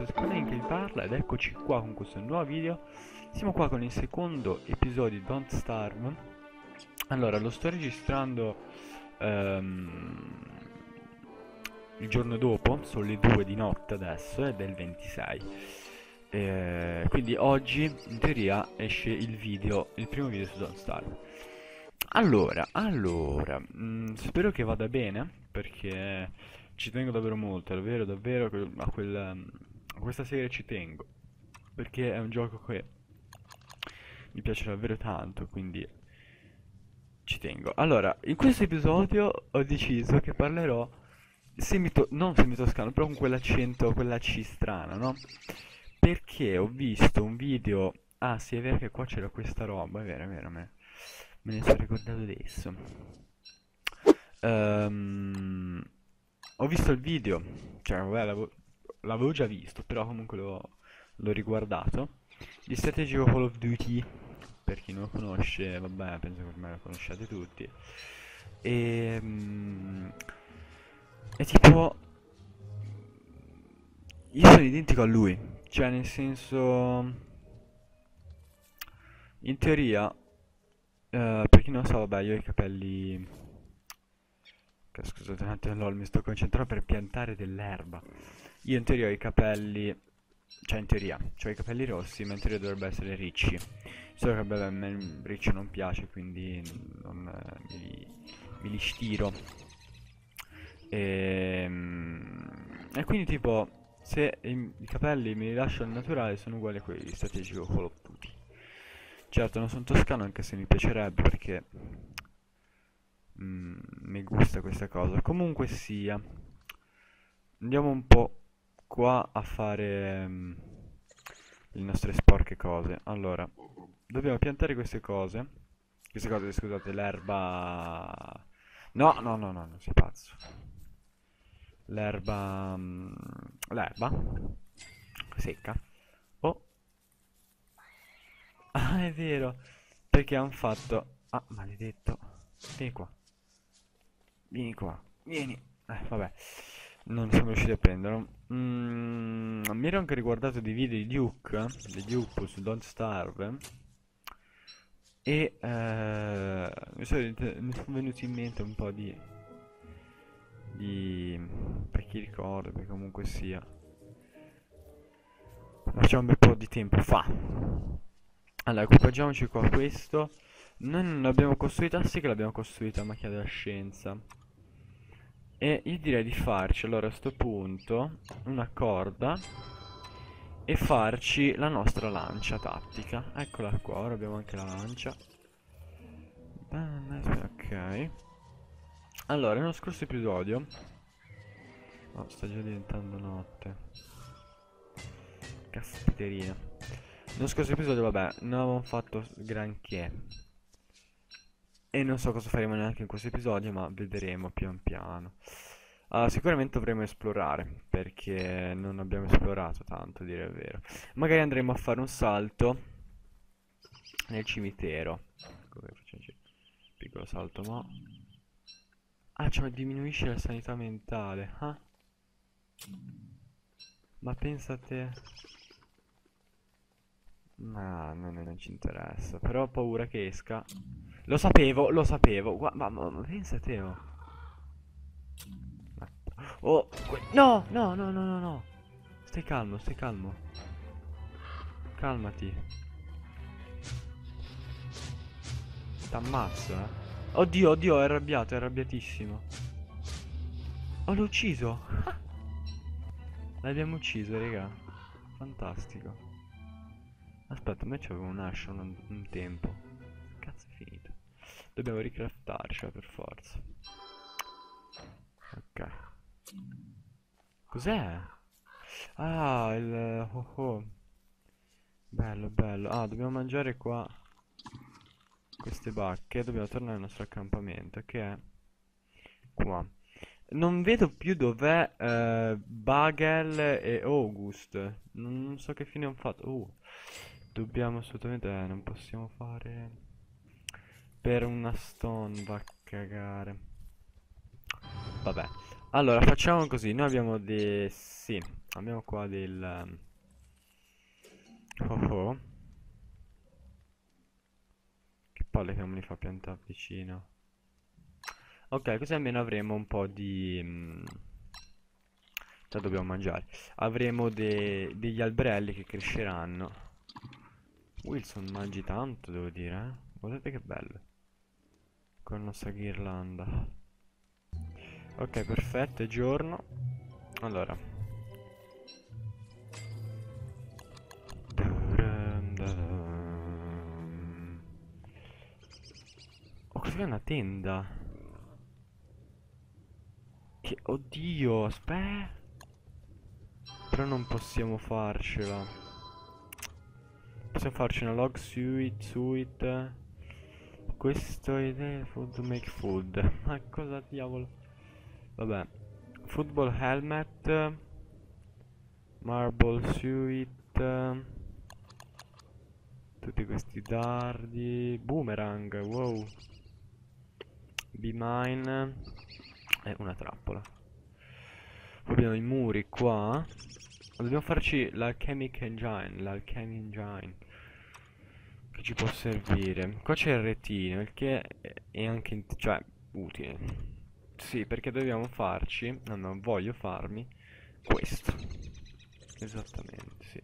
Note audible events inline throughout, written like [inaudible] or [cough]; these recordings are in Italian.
ragazzi, Spanning che vi parla ed eccoci qua con questo nuovo video. Siamo qua con il secondo episodio di Don't Starve. Allora, lo sto registrando um, il giorno dopo, sono le 2 di notte adesso ed è il 26 eh, Quindi oggi in teoria esce il video, il primo video su Don't Starve. Allora, allora, mh, mm, spero che vada bene perché ci tengo davvero molto, davvero, davvero a, quel, a questa serie ci tengo. Perché è un gioco che mi piace davvero tanto, quindi ci tengo. Allora, in questo episodio ho deciso che parlerò semito, non semitoscano, però con quell'accento, quella C strana, no? Perché ho visto un video... Ah, sì, è vero che qua c'era questa roba, è vero, è vero, me, me ne sono ricordato adesso. Um, ho visto il video, cioè vabbè l'avevo già visto, però comunque l'ho riguardato. Di strategico Call of Duty, per chi non lo conosce, vabbè, penso che ormai lo conosciate tutti. E... Um, è tipo... Io sono identico a lui, cioè nel senso... In teoria, uh, per chi non lo sa, vabbè, io ho i capelli Scusate un attimo, lol, mi sto concentrando per piantare dell'erba. Io in teoria ho i capelli... Cioè in teoria, ho i capelli rossi, ma in teoria dovrebbe essere ricci. Solo che beh, a me riccio non piace, quindi non, eh, mi, li, mi li stiro. E, ehm, e quindi tipo, se i, i capelli mi rilascio al naturale sono uguali a quelli strategico Call of Duty. Certo, non sono toscano anche se mi piacerebbe perché mm, mi gusta questa cosa. Comunque sia, andiamo un po' qua a fare mm, le nostre sporche cose. Allora, dobbiamo piantare queste cose. Queste cose, scusate, l'erba... No, no, no, no, non sei pazzo. L'erba... Mm, l'erba secca. Oh. Ah, è vero. Perché hanno fatto... Ah, maledetto. Vieni qua. Vieni qua, vieni. Eh, vabbè, non siamo riusciti a prenderlo. Mm, mi ero anche riguardato dei video di Duke, di Duke su Don't Starve. E eh, mi, sono, [laughs] mi sono venuti in mente un po' di... di... per chi ricorda, perché comunque sia... Facciamo un bel po' di tempo fa. Allora, equipaggiamoci qua questo. Noi non l'abbiamo costruita, sì che l'abbiamo costruita macchina della scienza. E io direi di farci allora a questo punto una corda e farci la nostra lancia tattica. Eccola qua, ora abbiamo anche la lancia. Ok. Allora, nello scorso episodio... Oh, sta già diventando notte. Caspiterina. Nello scorso episodio, vabbè, non avevamo fatto granché. E non so cosa faremo neanche in questo episodio, ma vedremo pian piano. Uh, sicuramente dovremo esplorare, perché non abbiamo esplorato tanto, a dire il vero. Magari andremo a fare un salto nel cimitero. Ecco facciamo un piccolo salto, ma... Ah, cioè diminuisce la sanità mentale, ah? Ma pensate... No, no, no, non ci interessa. Però ho paura che esca lo sapevo, lo sapevo. Gua ma, ma, ma pensa te, oh. Oh, no, no, no, no, no, no. Stai calmo, stai calmo. Calmati. T'ammazzo, eh. Oddio, oddio, è arrabbiato, è arrabbiatissimo. Oh, l'ho ucciso. [laughs] L'abbiamo ucciso, raga. Fantastico. Aspetta, a me c'avevo un Ash un, un tempo. Dobbiamo ricraftarcela per forza. Ok. Cos'è? Ah, il... Oh oh. Bello, bello. Ah, dobbiamo mangiare qua queste bacche. Dobbiamo tornare al nostro accampamento, che è qua. Non vedo più dov'è eh, Bagel e August. Non, so che fine hanno fatto. Uh, dobbiamo assolutamente... Eh, non possiamo fare... Per una stone va a cagare. Vabbè. Allora, facciamo così. Noi abbiamo dei... Sì, abbiamo qua del... Oh oh. Che palle che non me li fa piantare vicino. Ok, così almeno avremo un po' di... Mm, già dobbiamo mangiare. Avremo de degli alberelli che cresceranno. Wilson mangi tanto, devo dire, eh? Guardate che bello. Con la nostra ghirlanda. Ok, perfetto, è giorno. Allora. Oh, cos'è una tenda? Che... Oddio, aspetta. Però non possiamo farcela. Possiamo farci una log suite, suite. Questo è food to make food. [laughs] Ma cosa diavolo? Vabbè. Football helmet. Marble suite. Tutti questi dardi. Boomerang, wow. Be mine. E una trappola. Poi abbiamo i muri qua. Dobbiamo farci l'alchemic engine. L'alchemic engine. Che ci può servire. Qua c'è il retino, il che è anche... cioè, utile. Sì, perché dobbiamo farci... No, no, voglio farmi questo. Esattamente, sì.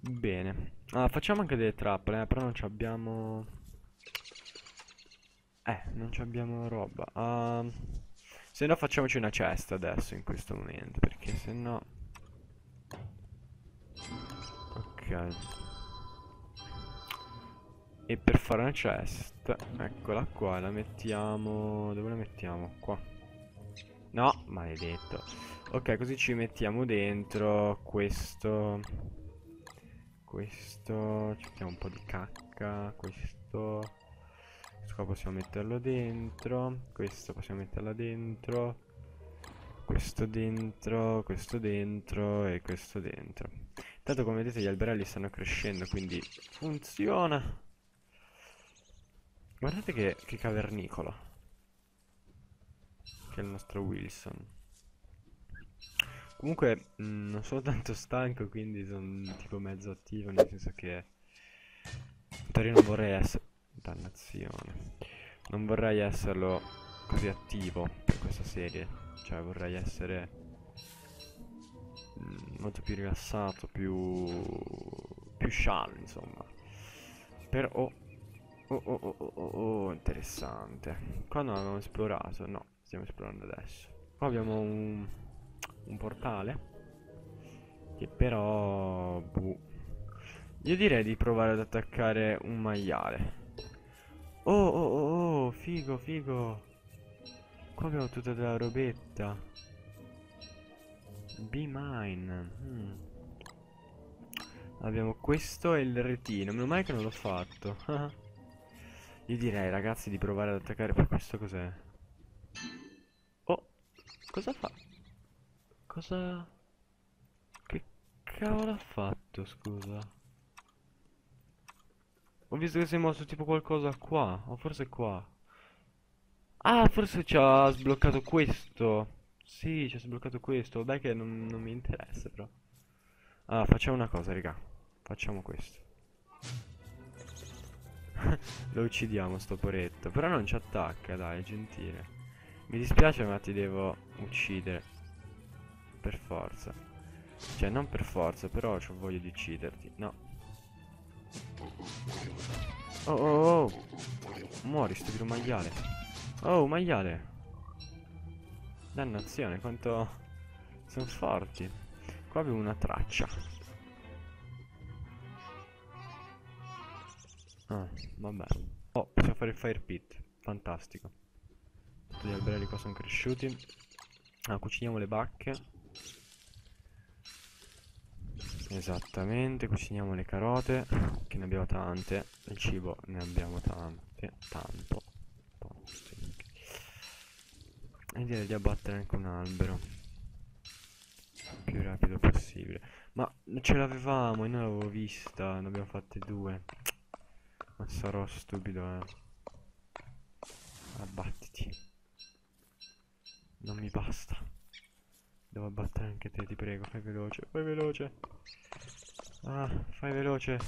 Bene. Ah, facciamo anche delle trappole, eh, però non abbiamo... Eh, non abbiamo roba. Uh, se no facciamoci una cesta adesso in questo momento, perché se no... Ok. E per fare una chest, eccola qua, la mettiamo... Dove la mettiamo? Qua. No, maledetto. Ok, così ci mettiamo dentro questo... Questo... Ci mettiamo un po' di cacca, questo... Questo qua possiamo metterlo dentro, questo possiamo metterla dentro, questo dentro, questo dentro e questo dentro. Intanto come vedete gli alberelli stanno crescendo, quindi funziona. Guardate che, che cavernicolo. Che è il nostro Wilson. Comunque mh, mm, non sono tanto stanco, quindi sono tipo mezzo attivo, nel senso che... Per non vorrei essere... Dannazione. Non vorrei esserlo così attivo per questa serie. Cioè vorrei essere... Mm, molto più rilassato, più... più sciallo, insomma. Però... Oh, oh, oh, oh, oh, oh, interessante. Qua non abbiamo esplorato, no, stiamo esplorando adesso. Qua abbiamo un, un portale. Che però... Buh. Io direi di provare ad attaccare un maiale. Oh, oh, oh, oh, figo, figo. Qua abbiamo tutta della robetta. Be mine. Hmm. Abbiamo questo e il retino. Meno male che non l'ho fatto. [laughs] Io direi ragazzi di provare ad attaccare per questo cos'è? Oh, cosa fa? Cosa... Che cavolo ha fatto, scusa? Ho visto che si è mosso tipo qualcosa qua, o forse qua. Ah, forse ci ha sbloccato questo. Sì, ci ha sbloccato questo. Vabbè che non, non mi interessa però. Allora, facciamo una cosa, raga. Facciamo questo. [laughs] Lo uccidiamo sto poretto. Però non ci attacca dai è gentile. Mi dispiace ma ti devo uccidere. Per forza. Cioè non per forza però ho voglia di ucciderti. No. Oh oh oh. Muori stupido maiale. Oh maiale. Dannazione quanto Sono forti. Qua avevo una traccia Ah, vabbè. Oh, possiamo fare il fire pit. Fantastico. Tutti gli alberelli qua sono cresciuti. Ah, cuciniamo le bacche. Esattamente, cuciniamo le carote, che ne abbiamo tante. Il cibo ne abbiamo tante, tanto. E direi di abbattere anche un albero. Il più rapido possibile. Ma ce l'avevamo e noi l'avevo vista, ne abbiamo fatte due. Ma sarò stupido, eh. Abbattiti. Non basta. Devo abbattere anche te, ti prego, fai veloce, fai veloce. Ah, fai veloce.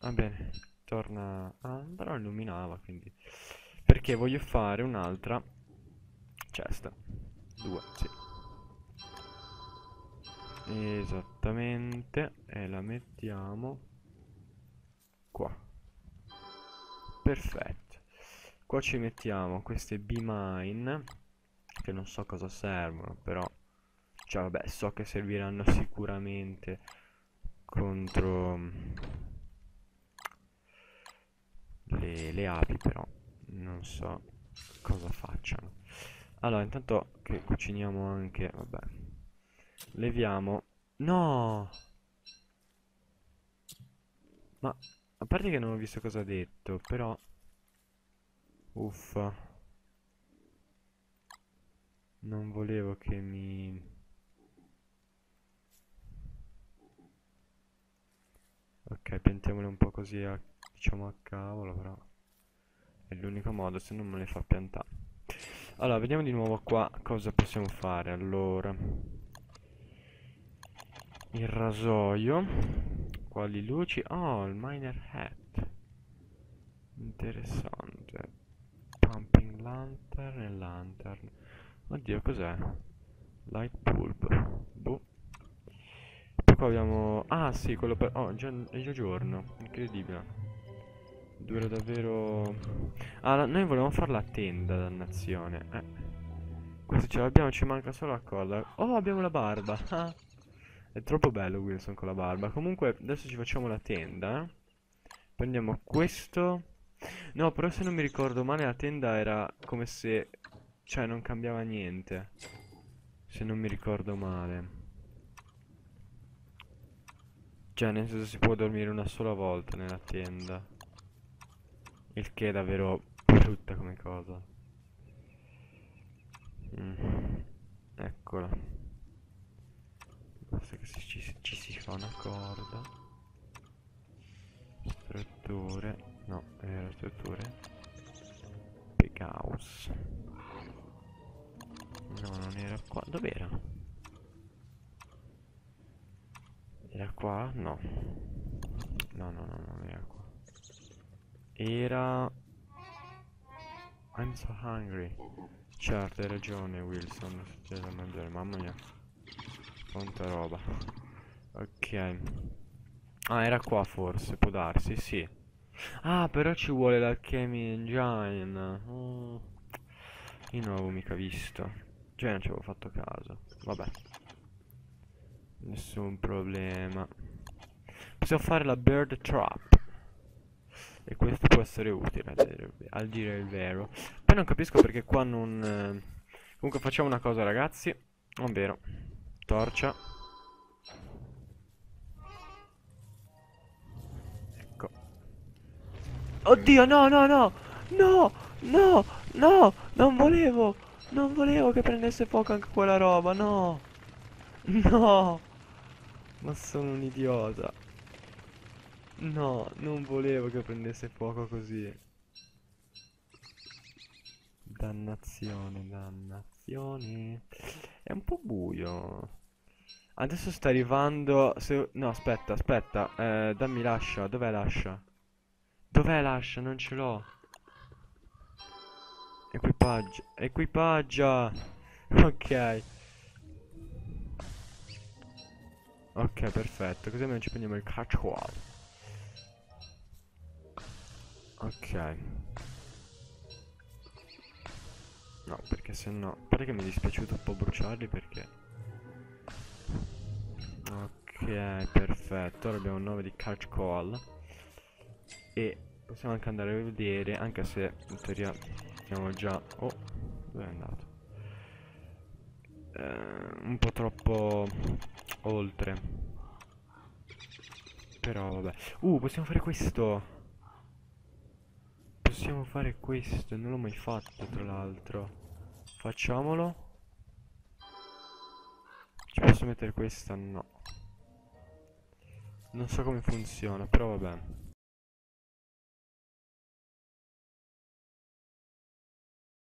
Va bene, torna... Ah, però illuminava, quindi... Perché voglio fare un'altra cesta. Due, sì. Esattamente. E la mettiamo qua. Perfetto. Qua ci mettiamo queste B-mine, che non so cosa servono, però... Cioè, vabbè, so che serviranno sicuramente contro le, le api, però non so cosa facciano. Allora, intanto che cuciniamo anche, vabbè, leviamo... No! Ma, a parte che non ho visto cosa ha detto, però... Uffa. Non volevo che mi... Ok, piantiamole un po' così a, diciamo a cavolo, però... È l'unico modo, se non me le fa piantare. Allora, vediamo di nuovo qua cosa possiamo fare. Allora... Il rasoio. Quali luci? Oh, il miner hat. Interessante. Pumping lantern e lantern. Oddio, cos'è? Light bulb. Boh. Poi qua abbiamo... Ah, sì, quello per... Oh, già, è già giorno. Incredibile. Dura davvero... Ah, noi volevamo fare la tenda, dannazione. Eh. Questo ce l'abbiamo, ci manca solo la coda. Oh, abbiamo la barba. [laughs] È troppo bello Wilson con la barba. Comunque, adesso ci facciamo la tenda. Prendiamo questo. No, però se non mi ricordo male, la tenda era come se... Cioè, non cambiava niente. Se non mi ricordo male. Cioè, nel senso si può dormire una sola volta nella tenda. Il che è davvero brutta come cosa. Mm. Eccola. Basta che ci, ci si fa una corda. Strutture. No, era strutture. Big house. No, non era qua. Dov'era? Era qua? No. No, no, no, non era qua. Era... I'm so hungry. Certo, hai ragione Wilson, da mangiare, mamma mia. Quanta roba. Ok. Ah, era qua forse, può darsi, sì. Ah, però ci vuole l'Alchemy Engine. Oh. Io non avevo mica visto. Cioè, non ci avevo fatto caso. Vabbè. Nessun problema. Possiamo fare la Bird Trap. E questo può essere utile, al dire il vero. Poi non capisco perché qua non... Eh... Comunque facciamo una cosa ragazzi. Ovvero, torcia. Ecco. Oddio, no, no, no! No, no, no! Non volevo! Non volevo che prendesse fuoco anche quella roba, no! No! Ma sono un idiota. No, non volevo che prendesse fuoco così. Dannazione, dannazione. È un po' buio. Adesso sta arrivando... Se... No, aspetta, aspetta. Eh, dammi l'ascia. Dov'è l'ascia? Dov'è l'ascia? Non ce l'ho. Equipaggio. Equipaggia. [laughs] Ok. Ok, perfetto. Così almeno ci prendiamo il catchwall. Ok. No, perché se no... Pare che mi è dispiaciuto un po' bruciarli perché... Ok, perfetto. Ora abbiamo 9 di catch call. E possiamo anche andare a vedere, anche se in teoria siamo già... Oh, dove è andato? Eh, un po' troppo oltre. Però vabbè. Uh, possiamo fare questo possiamo fare questo, non l'ho mai fatto tra l'altro. Facciamolo. Ci posso mettere questa? No. Non so come funziona, però vabbè.